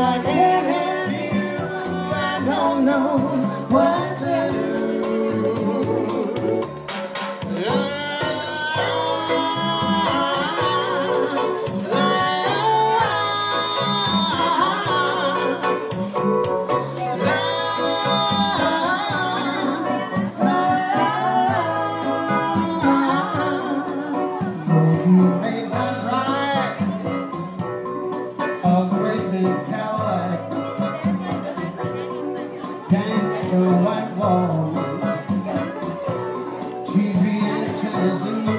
I can't have you. I don't know what to do. TV antennas in the.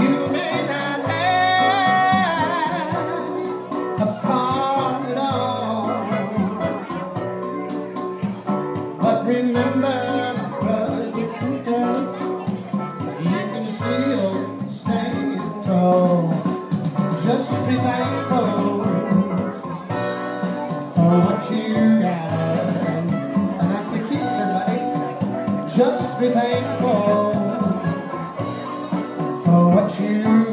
You may not have a at all, but remember, brothers and sisters, you can still stand tall. Just be thankful. just be thankful for what you